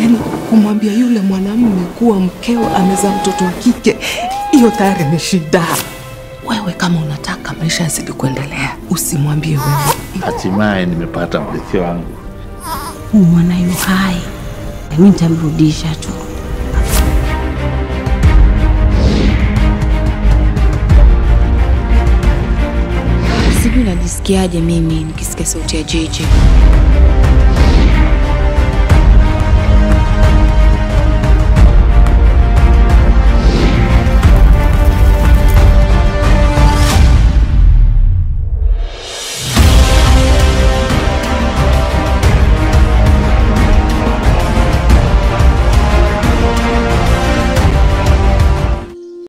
Yaani kumwambia yule mwanamume kuwa mkeo amezaa mtoto wa kike, hiyo tayari ni shida. Wewe kama unataka maisha yazidi kuendelea, usimwambie wewe. Hatimaye nimepata mrithi wangu. Huu mwana yu hai, mi nitamrudisha tu. Sijui najisikiaje mimi nikisikia sauti ya JJ.